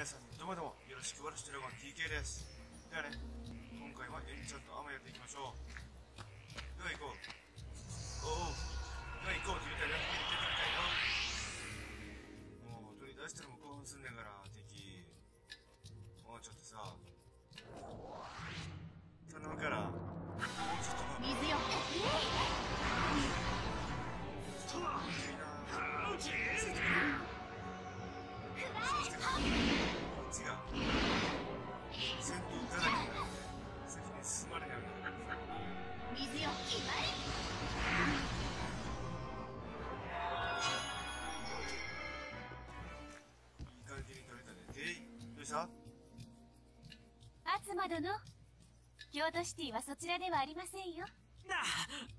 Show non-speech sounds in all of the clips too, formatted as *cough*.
皆さんどうもどうもよろしくワルシュドラゴン TK です。ではね今回はエンチャンとアマやっていきましょう。では行こう。おおでは行こうって言ったらやってみたいよ。もう取り出したらもう興奮すんねんから敵。もうちょっとさ。頼むから。もうちょっと。水よいいな京都シティはそちらではありませんよな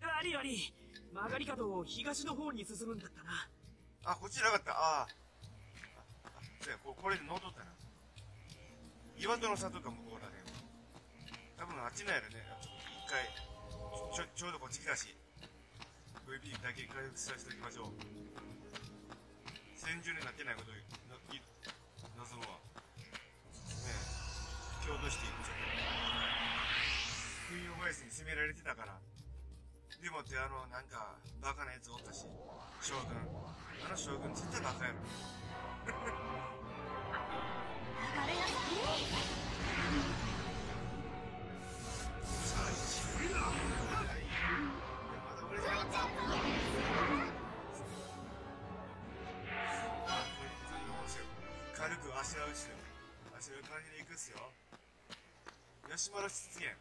あありあり曲がり角を東の方に進むんだったなあ、こっちじゃなかった。ああ。あ、そうや、ここれで乗っとったな。岩戸の里か向こうらね。多分あっちなんやろね。一回、ちょ、ちょうどこっち来たし。VP だけ回復させておきましょう。戦場になってないことをのい望むわ。ねえ、京都市でちょっと、冬を返しに攻められてたから。でもってあの、なんか、バカなやつおったし、将軍。あの将軍絶対バカやろ。あれなささあ、一位だ。はい。や、まだ俺じゃなかった。あ、こうい。う感じの面白い。軽く足を打ちで、足を感じでい。くっすよ。吉丸出現。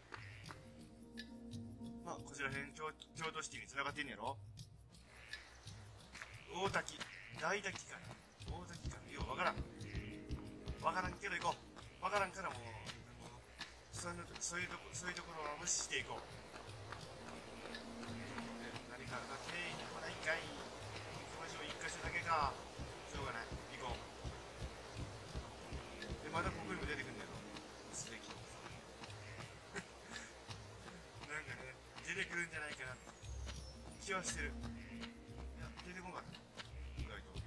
まあ、こちら辺、京京都シティに繋がってんねやろ？大滝。大滝かな大滝かなようわからん。わからんけど行こう。わからんからもう、そういうのそういうとこ、そういうところは無視していこう。で何かが経緯にもないんかい？行きましょう。一箇所だけか。しょうがない。行こう。で、またここにも出てくんだよ。素敵。なんかね、出てくるんじゃないかな気はしてる。いや、出てこんかった。意外と。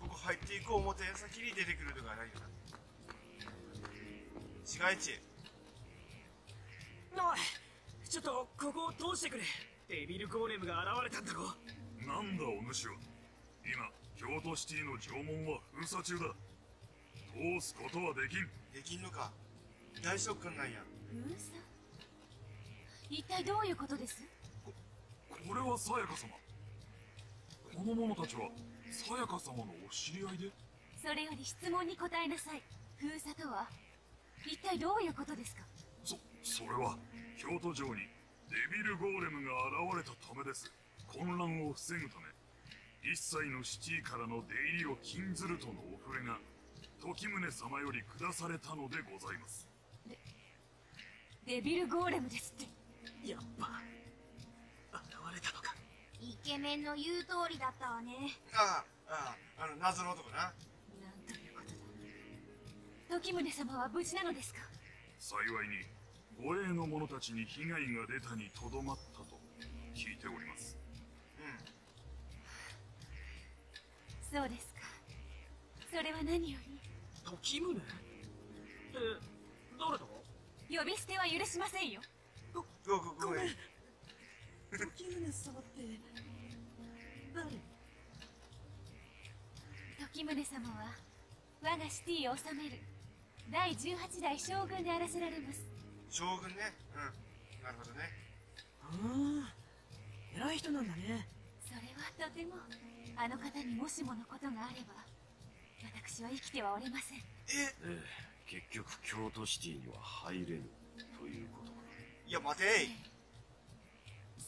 ここ入っていこう思った矢先に出てくるとかないよな。市街地。おいちょっとここを通してくれデビルゴーレムが現れたんだろなんだお主は今京都シティの城門は封鎖中だ通すことはできんできんのか大ショックなんや。封鎖？一体どういうことです？これはさやか様。この者たちはさやか様のお知り合いで？それより質問に答えなさい。封鎖とは？一体どういうことですか？そそれは京都城にデビルゴーレムが現れたためです。混乱を防ぐため。一切のシティからの出入りを禁ずるとのお触れが時宗様より下されたのでございます。デビルゴーレムですってやっぱ現れたのか。イケメンの言う通りだったわね。ああ、ああ、あの謎の男な。なんということだ時宗様は無事なのですか？幸いに護衛の者たちに被害が出たにとどまったと聞いております。そうですか。それは何より。時宗？って誰だ？呼び捨ては許しませんよご、ご、ごめん。時宗様って誰時宗様は我がシティを治める第18代将軍であらせられます将軍ね。うん。なるほどね。ああ偉い人なんだねそれはとてもあの方にもしものことがあれば私は生きてはおれませんえ？ええ結局京都シティには入れぬということかいや、待てい。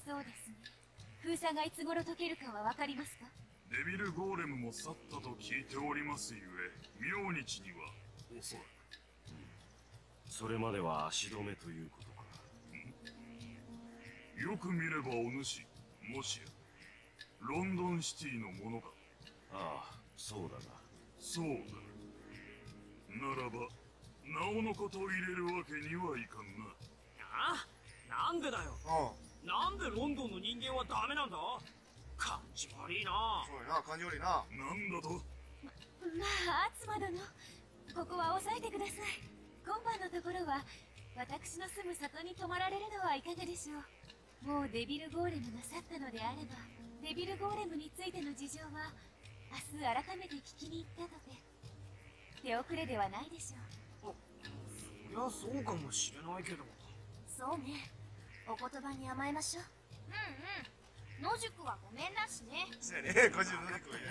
そうですね。封鎖がいつ頃解けるかは分かりますか？デビルゴーレムも去ったと聞いておりますゆえ明日には。おそらく。それまでは足止めということか。よく見ればお主もしやロンドンシティのものか。ああそうだがそうだ。ならばなおのことを入れるわけにはいかんな。あな。んでだよ。うん。なんでロンドンの人間はダメなんだ。感じ悪いな。そうやな、感じ悪いな。なんだと？まあアツマ殿。ここは抑えてください。今晩のところは私の住む里に泊まられるのはいかがでしょう。もうデビルゴーレムが去ったのであればデビルゴーレムについての事情は明日改めて聞きに行ったとて手遅れではないでしょう。いやそうかもしれないけどそうね。お言葉に甘えましょう。うんうん。野宿はごめんなしね。そうやね、個人の猫がいる。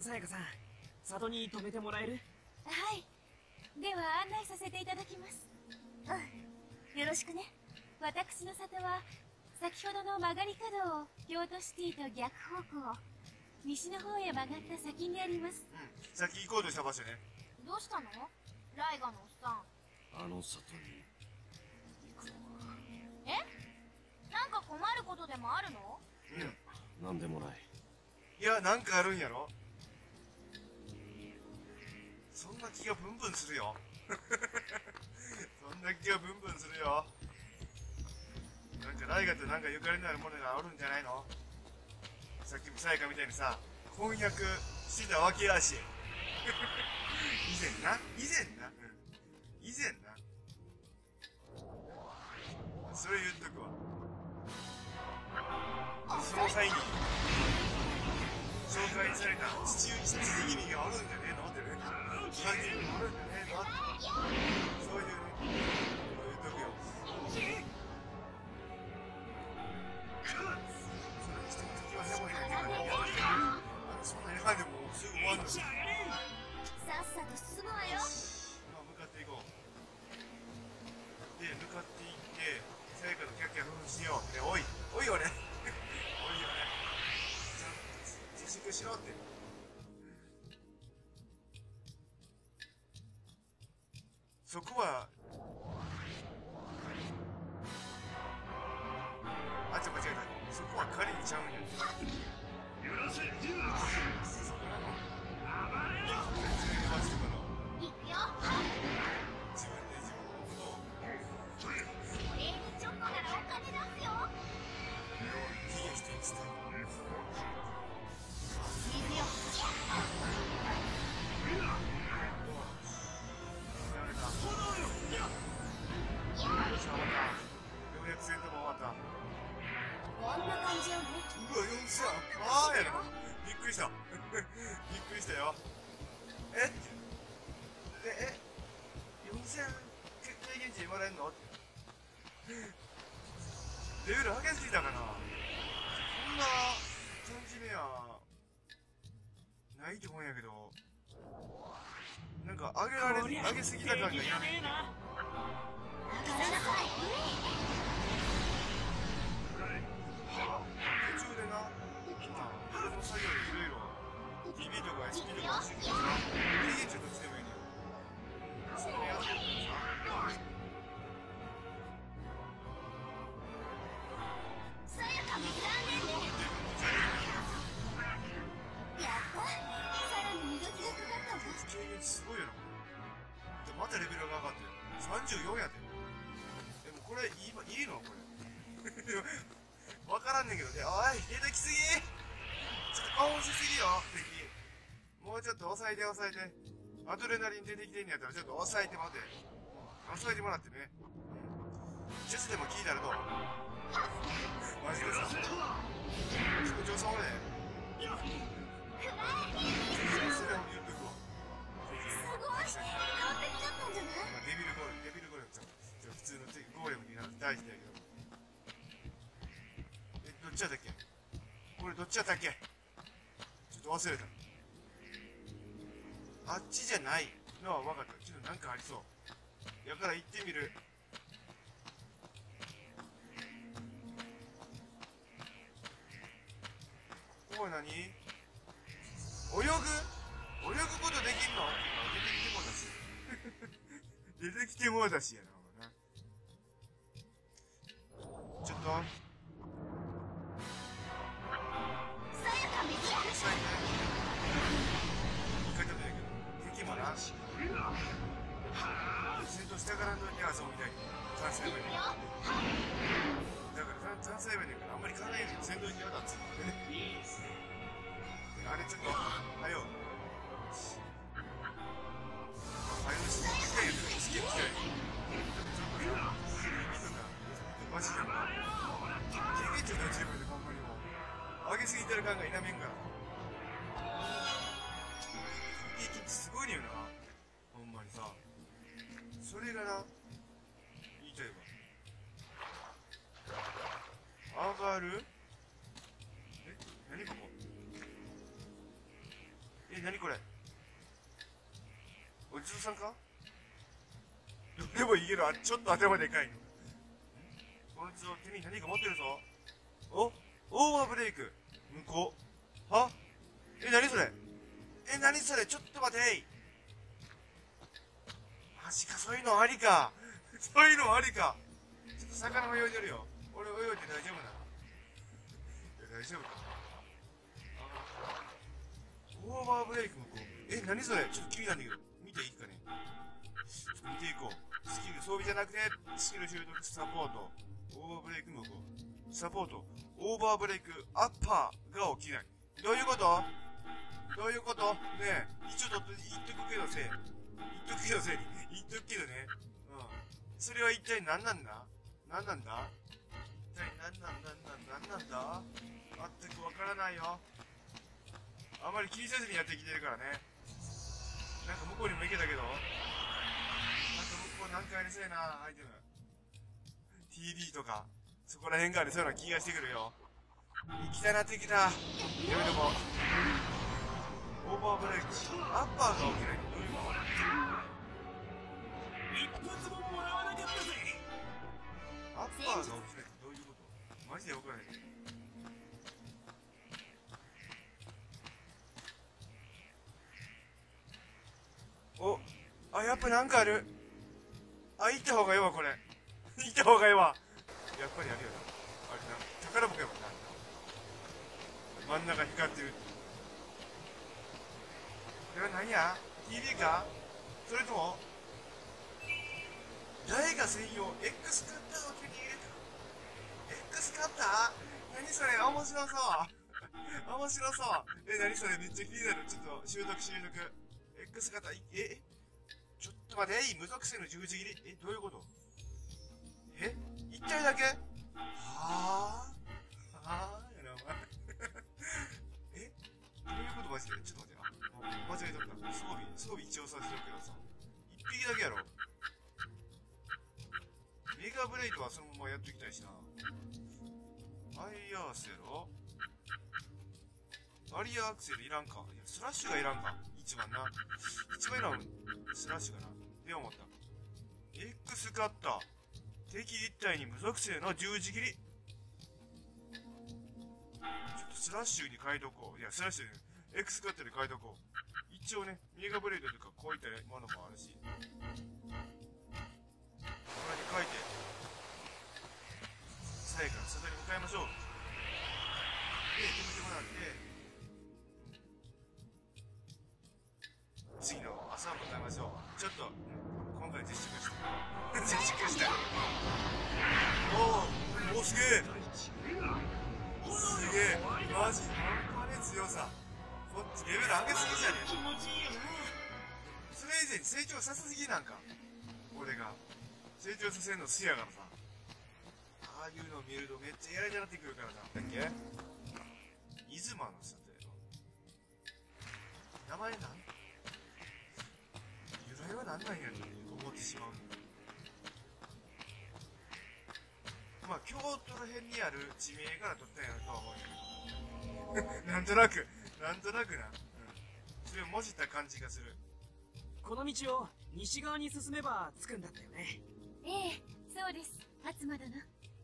さやかさん里に泊めてもらえる？はい。では案内させていただきます。うん。よろしくね。私の里は先ほどの曲がり角を京都シティと逆方向西の方へ曲がった先にあります。うん。さっき行こうとした場所ね。どうしたの？ライガのおっさん。あの里にえ？なんか困ることでもあるの？うん。何でもないいや、なんかあるんやろ？そんな気がブンブンするよ。*laughs* そんな気がブンブンするよ。なんかライガとなんかゆかりのあるものがあるんじゃないの？さっきもさやかみたいにさ、婚約してたわけやし。*laughs* 以前な？以前な？うん以前な？それ言っとくわ。その際に、紹介された地中に意味があるんじゃねえの？ってね。最近あるんじゃねえの？そういうね、言っとくよ。しよう。で、おい、おいよね。おいよね。ちゃんと自粛しろって。そこは、レベル上げすぎたかなこんな感じ目は、ないと思うんやけど、なんか上げられ、上げすぎた感がいらなさい途中でな、まあ、俺の作業でいろいろ DB とか SP とかしてくるからさ、経験値どっちでもいいのよ。それやってるからさ、えて。アドレナリン出てきてんのやったらちょっと抑えて待て。抑えてもらってね。ジュスでも聞いたらどう？マジでさ。気持ちよさそうね。それを言っとくわ。すごい乗ってきちゃったんじゃない？まあデビルゴーレム、デビルゴーレムちゃうちょ普通のテゴーレムにな大事だけど。え、どっちやったっけ？これどっちやったっけ？ちょっと忘れた。あっちじゃないのは分かった。けどなんかありそう。やから行ってみる。これ何？泳ぐ？泳ぐことできんの？出てきてもうたし。*laughs* 出てきてもうたしや、な。ちょっと、下からのニを見たいだから単細胞にからあんまり考えず先導に嫌だっつってねあれちょっとあよよあれの機械やったら好きや機械ちょっとさマジやんか経験値で頑張り上げすぎてる感が否めんからすごいねよなほんまにさそれがな、言いたいわ。上がる？え？何ここ？え、何これ？おじさんか？でもいけるあ、ちょっと頭でかいの。こいつを手に何か持ってるぞ。お？オーバーブレイク。向こう。は？え、何それ？え、何それ？ちょっと待てい。マジか、そういうのありか。そういうのありか。ちょっと魚も泳いでるよ。俺泳いで大丈夫なの？大丈夫か。オーバーブレイク向こう。え、何それ？ちょっと気になるんだけど。見ていいかね？ちょっと見ていこう。スキル装備じゃなくて、スキル習得サポート。オーバーブレイク向こう。サポート。オーバーブレイクアッパーが起きない。どういうこと？どういうこと？ねえ、一応と言っとくけどせ、言っとくけどせ、言っとくけどね。うん。それは一体何なんだ？何なんだ？一体何なんだ？何なんだ？全くわからないよ。あまり気にせずにやってきてるからね。なんか向こうにも行けたけど、なんか向こうなんかありそうやな、アイテム。TD とか、そこら辺がありそうな気がしてくるよ。行きたいなってきた。でもでも、オーバーブレイク、アッパーが起きない。どういうの一やっぱなんかある。あ、行った方がいいわ、これ。行った方がいいわ。やっぱりあるよな。あれな、宝箱やもんな。真ん中光ってる。これは何や ?TV か？それとも誰が専用 X カッターを手に入れた？X カッター？何それ？面白そう面白そうえ、何それ？めっちゃ気になる。ちょっと習得習得。X カッター、いえちょっと待って、無属性の十字切り？え、どういうこと？え？一体だけ？はあ？はあ？やな、お前。え？どういうこと？マジで？ちょっと待って。あ、間違えとった。装備、装備一応させてるけどさ。一匹だけやろ。メガブレイドはそのままやっていきたいしな。アイアーセロアリアアクセルいらんか。いや、スラッシュがいらんか。一番な。一番いらん。スラッシュかな。で思った。X カッター。敵一体に無属性の十字切り。ちょっとスラッシュに変えとこう。いや、スラッシュ、X カッターで変えとこう。一応ね、メガブレイドとかこういったものもあるし。これに書いて、さやから里に向かいましょう。で、止めてもらって、次の朝を迎えましょう。ちょっと、今回実粛して。実粛した。おお、おすげえ。すげえ。マジ、半端ね強さ。こっちレベル上げすぎじゃねえ気持ちいいよなそれ以前に成長させすぎなんか。俺が。成長させるの好きやからさ。ああいうの見るとめっちゃやりたなってくるからさ。だっけ？出雲の里やろ。名前なん由来は何なんやろって思ってしまう。まあ、京都ら辺にある地名から取ったんやろとは思うよ。なんとなく、なんとなくな。うん。それをもじった感じがする。この道を西側に進めば着くんだったよねええそうです初間殿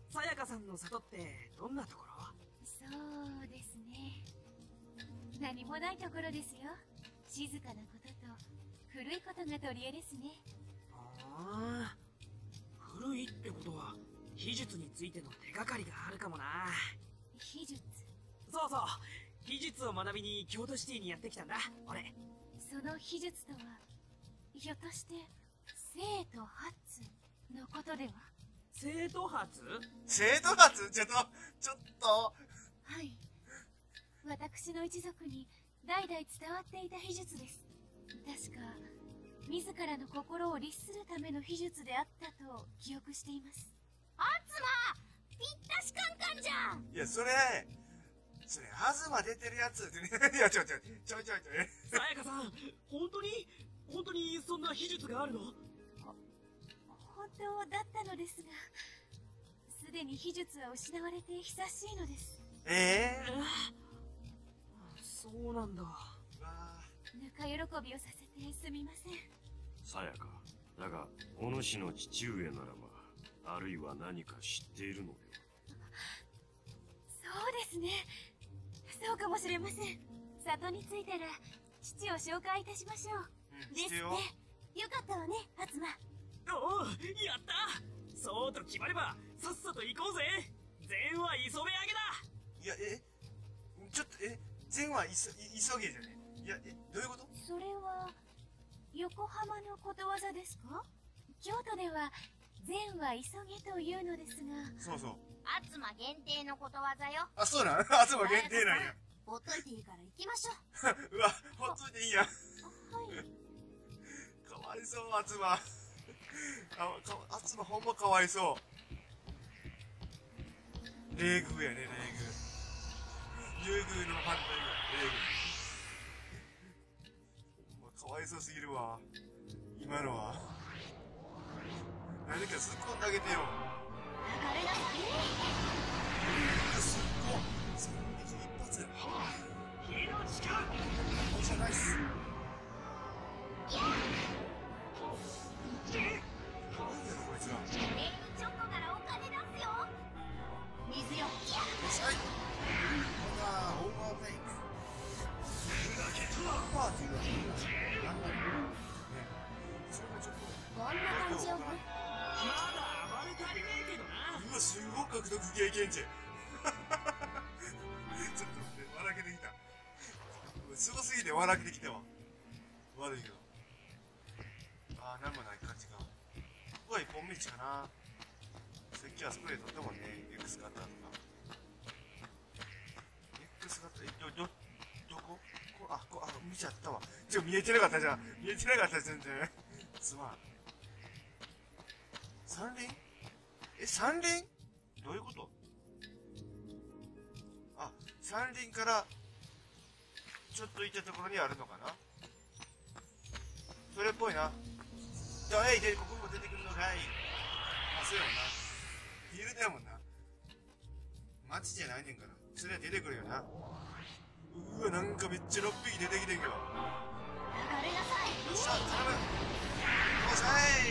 さやかさんの里ってどんなところ？そうですね何もないところですよ静かなことと古いことが取り柄ですね。ああ古いってことは秘術についての手がかりがあるかもな。秘術？そうそう。秘術を学びに京都シティにやってきたんだ。俺。その秘術とはひょっとして生と発のことでは？生徒発生徒発ちょっと、ちょっと、はい。私の一族に代々伝わっていた秘術です確か自らの心を律するための秘術であったと記憶しています。あつまぴったしカンカンじゃん！いや、それ、それ、東出てるやつってね。*laughs* いや、ちょちょ、ちょいちょいちょ。い。さやかさん本当に本当にそんな秘術があるの？本当だったのですがすでに秘術は失われて久しいのです。ええそうなんだぬか喜びをさせてすみません。さやか。だが、お主の父上ならば、あるいは何か知っているのでそうですね。そうかもしれません。里に着いたら父を紹介いたしましょう。うんですねして。よよかったわね初馬。おおやった！そうと決まればさっさと行こうぜ。全は磯部揚げだ。いやえ？ちょっとえ？善は急げじゃねいやえどういうこと？それは横浜のことわざですか？京都では善は急げというのですが。そうそう。初馬限定のことわざよ。あそうなんあそう限定なんや。ほっといていいから行きましょう。*laughs* うわほっといていいやん。はい。かわいそうあつまあかあつまほんまかわいそう。霊宮やね霊宮。竜宮の反対が霊宮。ほんまかわいそうすぎるわ。今のは。何かすっこんであげてよ。流れなさすっごその一発火の力。おじゃないっす験値 *laughs* ちょっと待って笑けてきた。すごすぎて笑けてきたわ。悪いけど。ああなんもない感じかここは一本道かな。さっきはスプレー取ったもんね X 型とか。X 型えどどどここあこあ見ちゃったわ。ちょ見えてなかったじゃん。見えてなかった全然すまん。三輪？え三輪？あ三輪からちょっと行ったところにあるのかな？それっぽいな。だいでここも出てくるのかい。あそうやもんな。フィールドやもんな。街じゃないねんから。それは出てくるよな。うわなんかめっちゃ6匹出てきてんけど。よ流れなさい。っしゃ頼む。よっしゃい。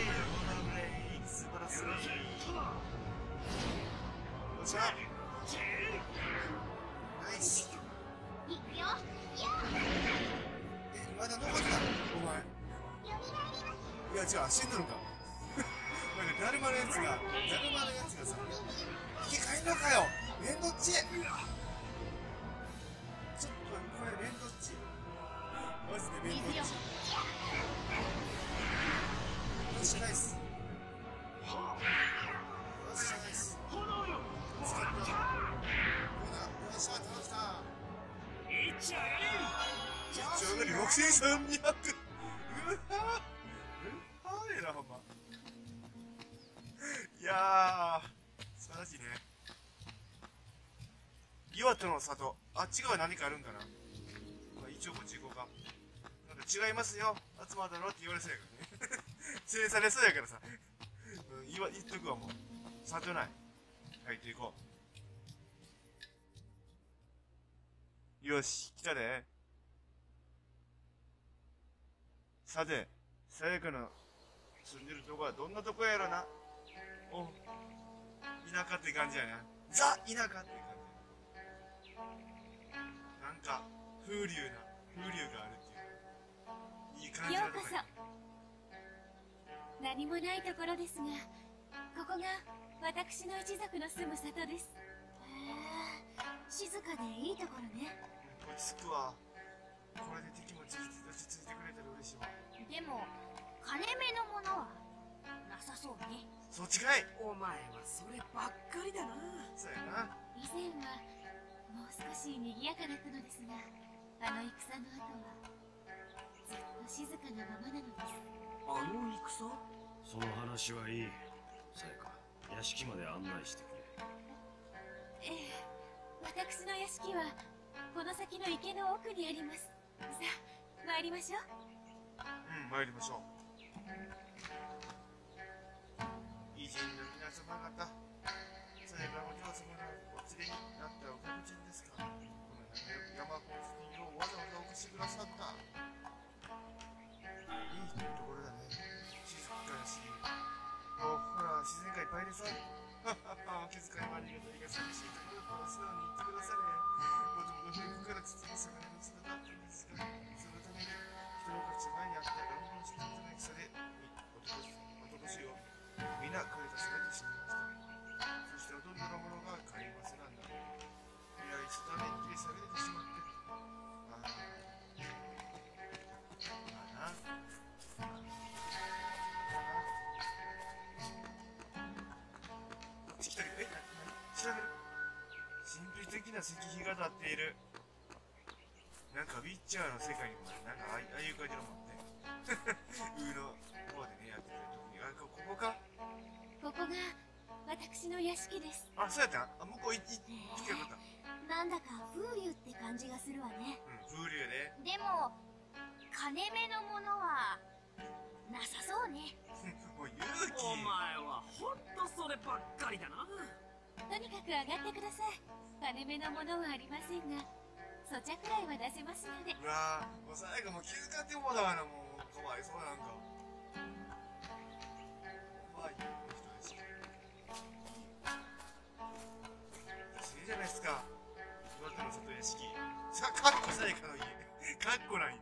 素晴らしい。よっしゃまだ残ってた。お前。いや違う死んどるんか。*laughs* なんかだるまのやつがだるまのやつがさ生き返んのかよ。面倒っち。ちょっとこれ面倒っち。マジで面倒っち。よしナイス。よっしゃナイス。炎よ使った。ほらよしゃ倒したいっちゃえ。一応上がり6300うわうわえなほんま。いやー。素晴らしいね。岩手の里。あっち側何かあるんかな、まあ、一応こっち行こうかなんか違いますよ。集まったろって言われそうやからね。制限されそうやからさ、うん、言わ言っとくわもう。里ない。入っていこう。よし来たで。さて、さやかの住んでるとこはどんなとこやろな？お田舎って感じやな。ザ田舎って感じ。なんか、風流な、風流があるっていう。いい感じようこそ何もないところですがここが私の一族の住む里ですへえ静かでいいところね落ち着くわ。これで敵も落ち着いてくれたら嬉しいわ。でも金目のものはなさそうねそっちかいお前はそればっかりだなそうやな。以前はもう少し賑やかだったのですがあの戦の後はずっと静かなままなのですあの戦？その話はいい。さやか、屋敷まで案内してくれ。ええ私の屋敷はこの先の池の奥にありますさあ参りましょう。うん、参りましょう。偉人の皆様方最後はお嬢様のお連れになったお客人ですか。この山小路にようわざわざお越しくださった。いいところだね。静かだし。おほら自然がいっぱいでさ *laughs* お気遣いもありがとうが寂しいとこな調べる神秘的な石碑が立っている。なんかウィッチャーの世界にもなんかああいう感じのもんね。*laughs* 上の方でねやってる時に。あこここか？ここが私の屋敷です。あそうやった？んあ向こう行ってよかった。なんだか風流って感じがするわね。うん風流ででも金目のものはなさそうね。*laughs* もう勇気。お前はほんとそればっかりだなく上がってください。金目のものはありませんがそちゃくらいは出せますので。うわーもう最後もう気遣ってもうだわなもうかわいそうなんか。怖い人ですいいじゃないですか。岩手の里屋敷。さかっこさやかの家。かっこない。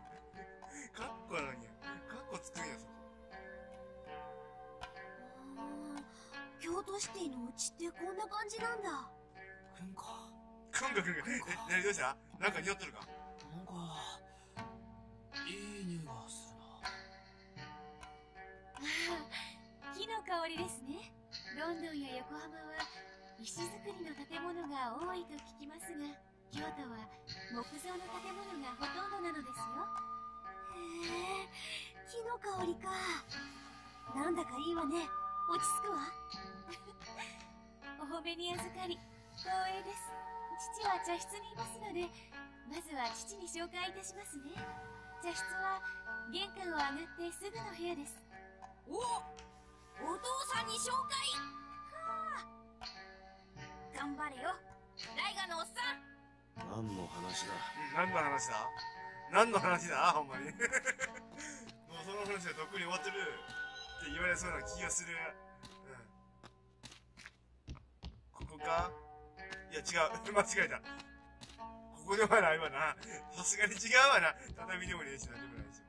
かっこなんやかっこつくんやそこあー京都シティのうちってこんな感じなんだ。くんか？くんか？くんか？え何どうしたなんか匂ってるか？なんかいい匂いがするな。*laughs* 木の香りですね。ロンドンや横浜は石造りの建物が多いと聞きますが京都は木造の建物がほとんどなのですよ。へえ木の香りか。なんだかいいわね。落ち着くわお褒めに預かり光栄です父は茶室にいますのでまずは父に紹介いたしますね茶室は玄関を上がってすぐの部屋ですおお父さんに紹介頑張れよライガのおっさん何の話だ何の話だ何の話だほんまにもうその話はとっくに終わってるって言われそうな気がするか？いや違う。*laughs* 間違えた。ここではないわな。さすがに違うわな。畳でもねえし何でもないし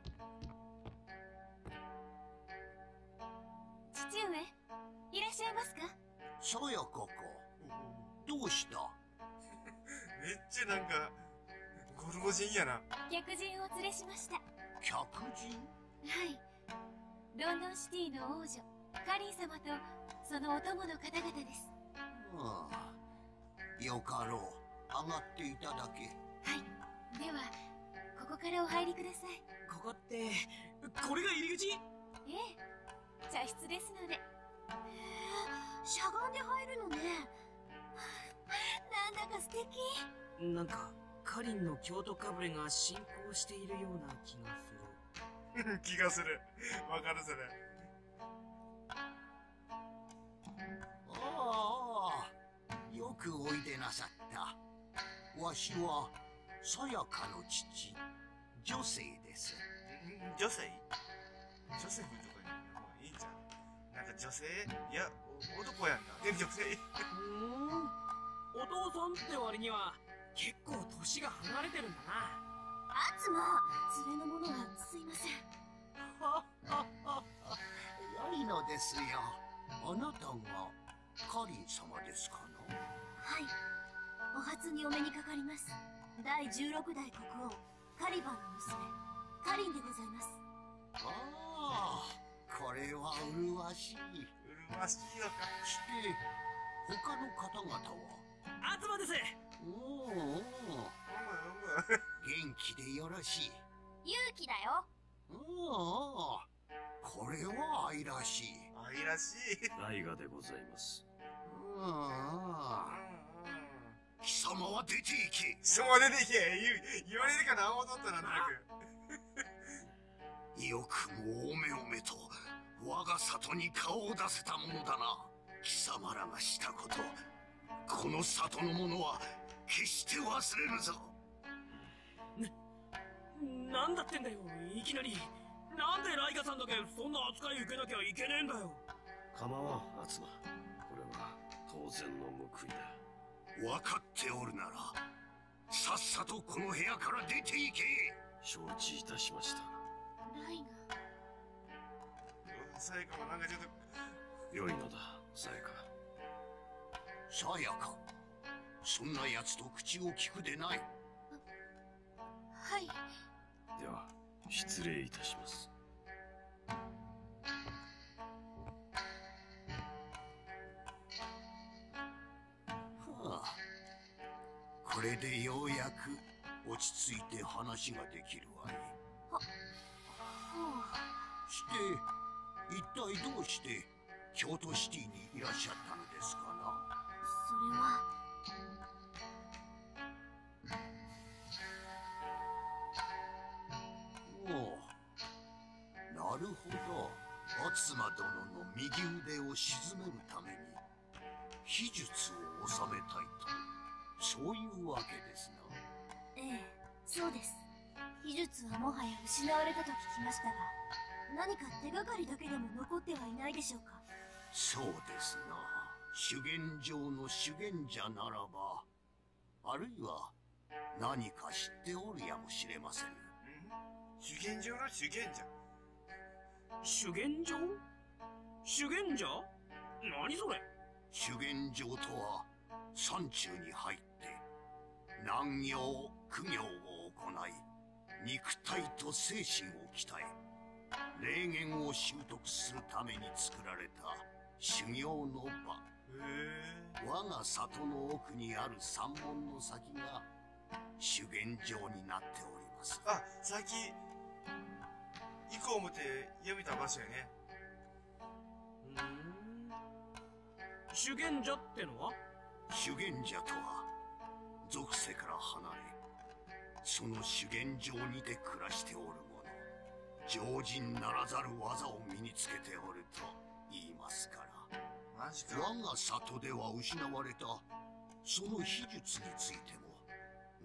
父上いらっしゃいますか？そうよここ。どうした？*laughs* めっちゃなんかゴルゴ人やな。客人を連れしました。は客人？い。ロンドンシティの王女カリー様とそのお供の方々ですああ。よかろう。上がっていただけ。はい。ではここからお入りください。ここってこれが入り口？ええ。茶室ですので。へえしゃがんで入るのね。なんだか素敵。なんかカリンの京都かぶれが進行しているような気がする。*laughs* 気がする。わかるそれくおいでなさった。わしはさやかの父女性です。ん女性？女性とかにもういいんじゃんなんか女性？いやお男やんな。で女性。ふーん。お父さんって割には結構年が離れてるんだな。あつま連れの者はすいません。ははは良いのですよ。あなたがカリン様ですかの？はい。お初にお目にかかります。第16代国王カリバンの娘カリンでございます。ああこれは麗しい。麗しいのか。して他の方々は？あつまです。おお元気でよろしい。勇気だよ。おおこれは愛らしい愛らしい。ライガでございます。貴様は出て行け。人も出てけ。言う言われるかなとったなんとなく。*laughs* よくもおめおめと我が里に顔を出せたものだな。貴様らがしたこと。この里の者は決して忘れるぞ。なんだってんだよいきなりなんでライガさんだけそんな扱い受けなきゃいけねえんだよ。構わんアツマこれは当然の報いだ。分かっておるならさっさとこの部屋から出て行け。承知いたしました。ライがさやかもなんかちょっと良いのださやか。さやか。そんな奴と口を聞くでない。はい。では失礼いたします。はあ。これでようやく落ち着いて話ができるわい。はして一体どうして京都シティにいらっしゃったのですかな？あそれはるほど。篤馬殿の右腕を鎮めるために秘術を収めたいと。そういうわけですな。ええそうです。秘術はもはや失われたと聞きましたが何か手がかりだけでも残ってはいないでしょうか。そうですな。修験場の修験者ならばあるいは何か知っておるやもしれません。修験場の修験者修験場修験者何それ？修験場とは山中に入って難行苦行を行い肉体と精神を鍛え霊言を習得するために作られた修行の場。へ我が里の奥にある山門の先が修験場になっております。あさっき行こう思って読みた場所やね。うーん。修験者ってのは？修験者とは属性から離れその修験場にて暮らしておる者常人ならざる技を身につけておると言いますから。マジか。我が里では失われたその秘術についても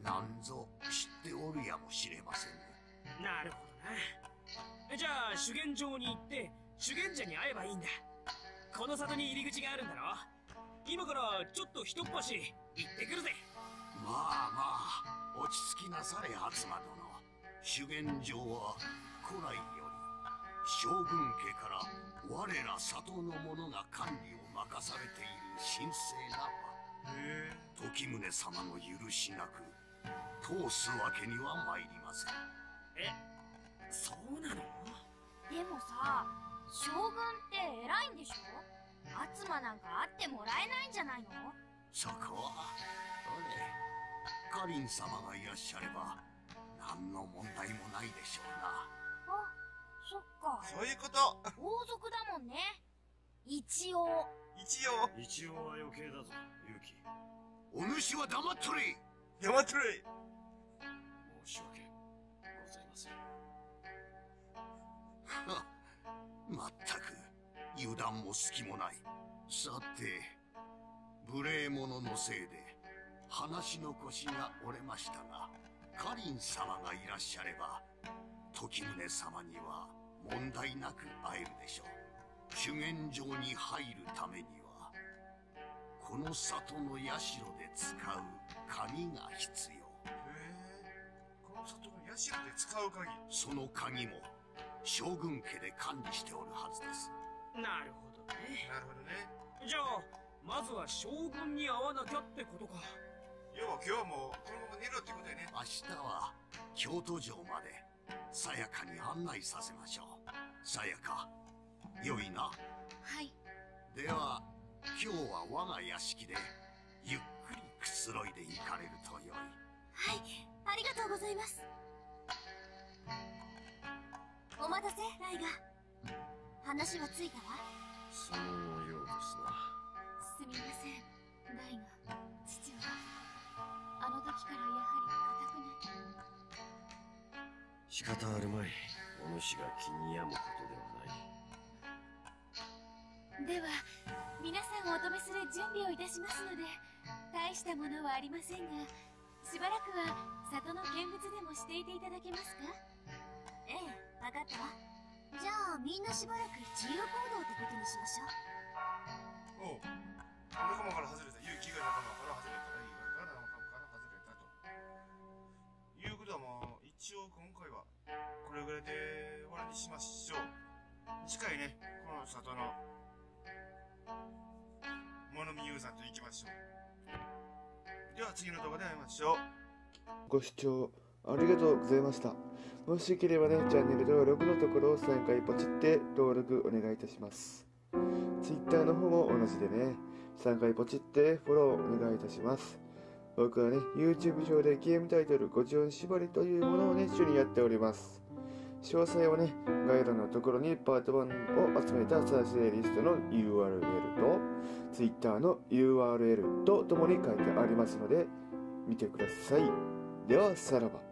何ぞ知っておるやもしれませんね。なるほどなじゃあ修験場に行って修験者に会えばいいんだ。この里に入り口があるんだろ。今からちょっと一っ走り行ってくるぜ。まあまあ落ち着きなされ初馬殿修験場は古来より将軍家から我ら里の者が管理を任されている神聖な場。時宗様の許しなく通すわけには参りません。えそうなの？じゃないの？そこは。どれかりん様がいらっしゃれば何の問題もないでしょうな。あそっか。そういうこと。王族だもんね。一応。一応。一応は余計だぞ勇気お主は黙っとれ。山トレイ申し訳ございません。はまったく油断も隙もない。さて無礼者のせいで話の腰が折れましたがかりん様がいらっしゃれば時宗様には問題なく会えるでしょう。修験場に入るためにはこの里の社で使う鍵が必要。へえこの里の社で使う鍵？その鍵も将軍家で管理しておるはずです。なるほどね。なるほどね。じゃあまずは将軍に会わなきゃってことか。要は今日はもうこのまま寝ろってことやね。明日は京都城までさやかに案内させましょう。さやか良いな。はい。では今日は我が屋敷でゆっくりくつろいで行かれるとよい。はい。ありがとうございます。お待たせライガ話はついたわ。そのようですなすみません。ライガ父はあの時からやはり固くな仕方あるまい。お主が気に病むことではない。では皆さんをお止めする準備をいたしますので大したものはありませんがしばらくは里の見物でもしていていただけますか？ええ分かった。わじゃあみんなしばらく自由行動ってことにしましょう。おう仲間から外れた勇気が仲間から外れたらいいから仲間から外れたということはもう一応今回はこれぐらいで終わりにしましょう次回ねこの里の物見ユーザーと行きましょうでは次の動画で会いましょうご視聴ありがとうございました。もしよければね、チャンネル登録のところを3回ポチって登録お願いいたします。Twitter の方も同じでね、3回ポチってフォローお願いいたします。僕はね、YouTube 上でゲームタイトル54縛りというものをね、主にやっております。詳細はね、概要欄のところにパート1を集めた再生リストの URL と Twitter の URL とともに書いてありますので、見てください。では、さらば。